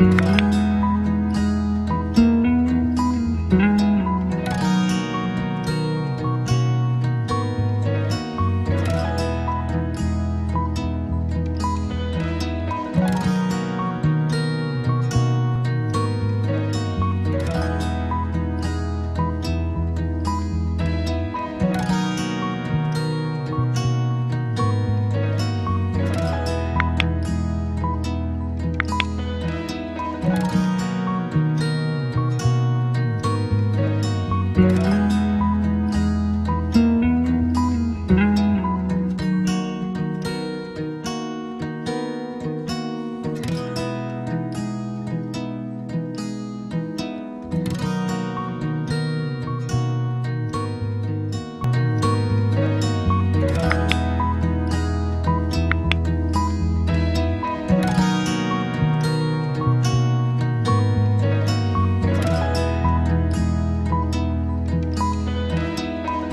Bye.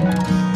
Bye.